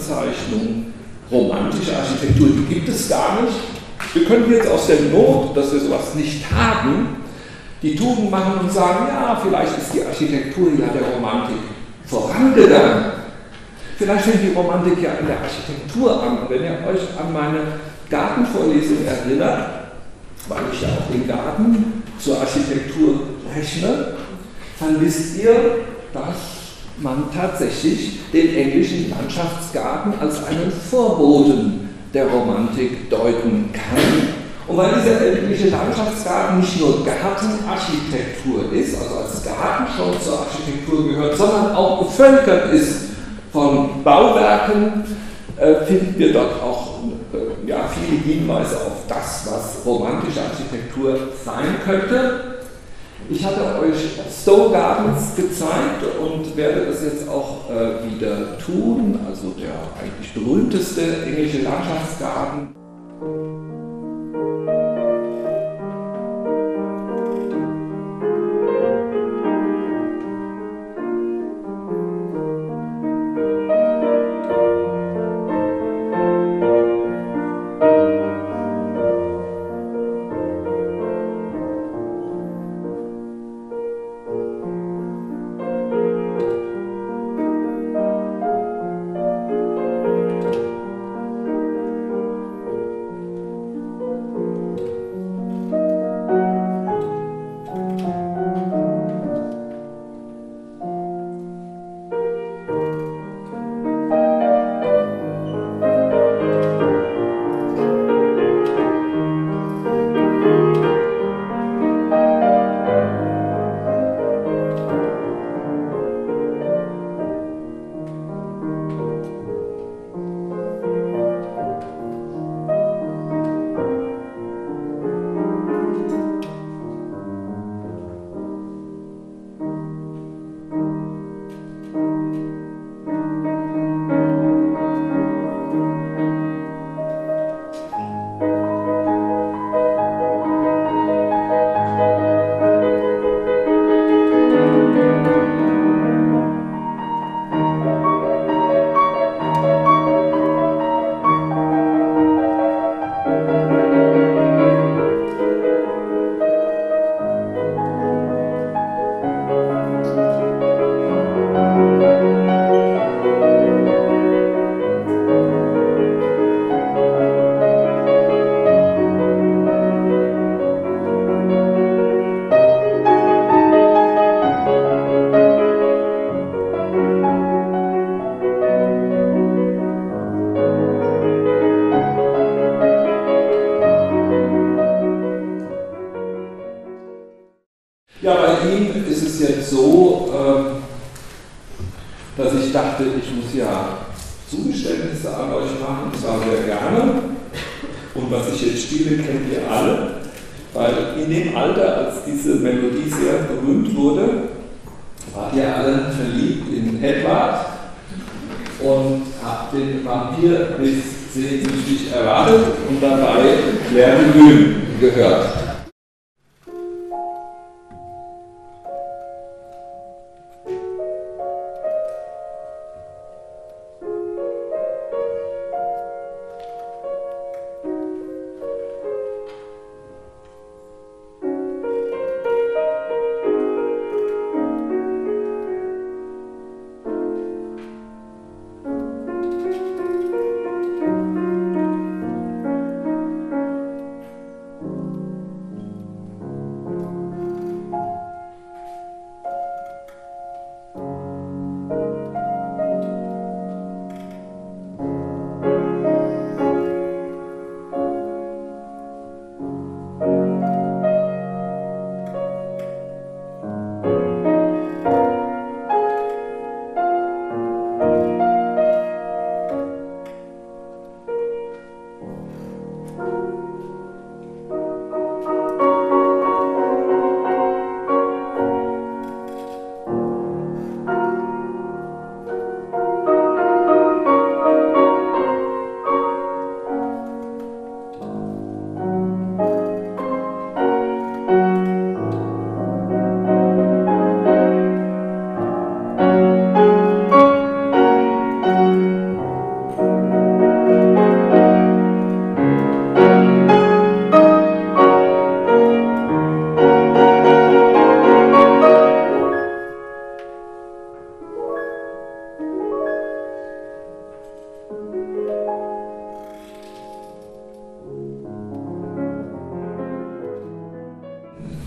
Epochenbezeichnung, romantische Architektur, die gibt es gar nicht. Wir können jetzt aus der Not, dass wir sowas nicht haben, die Tugend machen und sagen, ja, vielleicht ist die Architektur ja der Romantik vorangegangen. Vielleicht fängt die Romantik ja in der Architektur an. Wenn ihr euch an meine Gartenvorlesung erinnert, weil ich ja auch den Garten zur Architektur rechne, dann wisst ihr, dass man tatsächlich den englischen Landschaftsgarten als einen Vorboten der Romantik deuten kann. Und weil dieser englische Landschaftsgarten nicht nur Gartenarchitektur ist, also als Garten schon zur Architektur gehört, sondern auch bevölkert ist von Bauwerken, äh, finden wir dort auch äh, ja, viele Hinweise auf das, was romantische Architektur sein könnte. Ich hatte euch Stowe Gardens gezeigt und werde das jetzt auch äh, wieder tun, also der eigentlich berühmteste englische Landschaftsgarten. ist es jetzt so, ähm, dass ich dachte, ich muss ja Zugeständnisse an euch machen, zwar sehr gerne, und was ich jetzt spiele, kennt ihr alle, weil in dem Alter, als diese Melodie sehr berühmt wurde, wart ihr alle verliebt in Edward und habt den Vampir bis sehnsüchtig erwartet und dabei Claire gehört.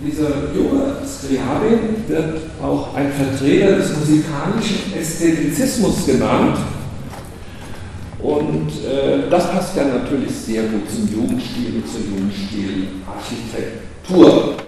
Dieser junge Scriabin wird auch ein Vertreter des musikalischen Ästhetizismus genannt. Und äh, das passt ja natürlich sehr gut zum Jugendstil und zur Jugendstilarchitektur.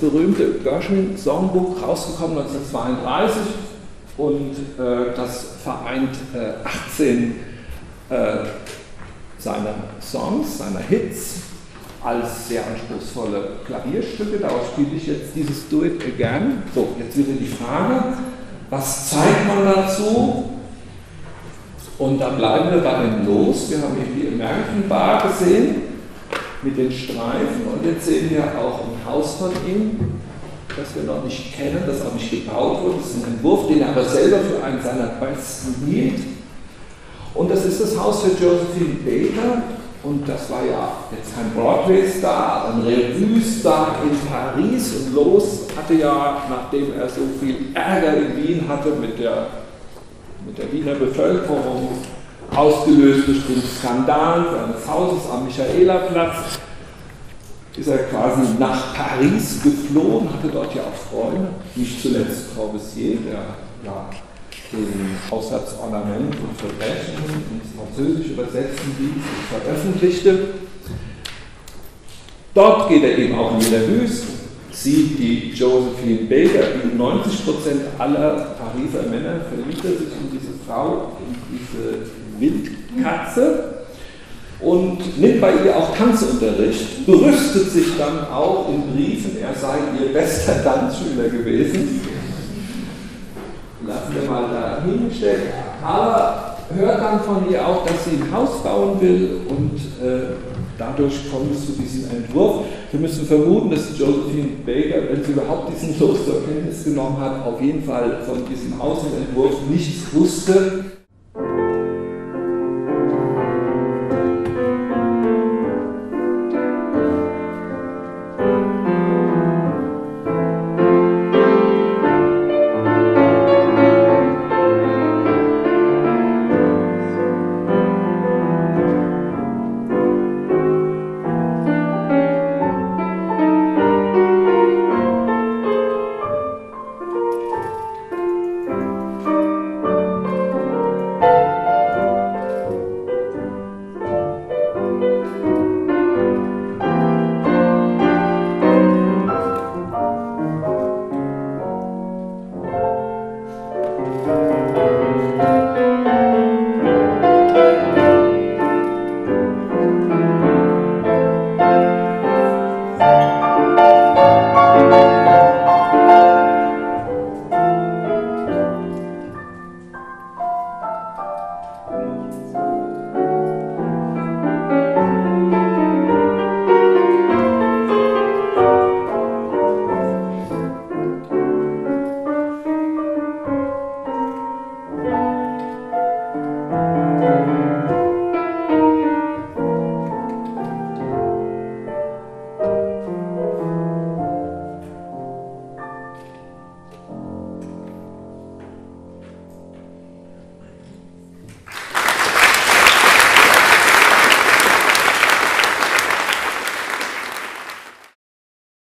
Berühmte Gershwin-Songbuch rausgekommen 1932 und äh, das vereint äh, 18 äh, seiner Songs, seiner Hits als sehr anspruchsvolle Klavierstücke. Daraus spiele ich jetzt dieses Do It Again. So, jetzt wieder die Frage, was zeigt man dazu? Und da bleiben wir bei dem Los. Wir haben hier die American Bar gesehen mit den Streifen und jetzt sehen wir auch ein Haus von ihm, das wir noch nicht kennen, das auch nicht gebaut wurde. Das ist ein Entwurf, den er aber selber für einen seiner besten hielt. Und das ist das Haus für Josephine Baker. Und das war ja jetzt kein Broadway-Star, ein Revue-Star in Paris. Und Los hatte ja, nachdem er so viel Ärger in Wien hatte mit der, mit der Wiener Bevölkerung, ausgelöst durch den Skandal seines Hauses am Michaelerplatz, ist er quasi nach Paris geflohen, hatte dort ja auch Freunde, nicht zuletzt Corbusier, der ja den Haushaltsornament und Verbrechen ins Französische übersetzen ließ und veröffentlichte. Dort geht er eben auch in die Revues, sieht die Josephine Baker, die 90% aller Pariser Männer verliebt sich in diese Frau, in diese Wildkatze und nimmt bei ihr auch Tanzunterricht, berüstet sich dann auch in Briefen, er sei ihr bester Tanzschüler gewesen. Lassen wir mal da hinstellen. Aber hört dann von ihr auch, dass sie ein Haus bauen will und äh, dadurch kommt es zu diesem Entwurf. Wir müssen vermuten, dass Josephine Baker, wenn sie überhaupt diesen Los zur Kenntnis genommen hat, auf jeden Fall von diesem Außenentwurf nichts wusste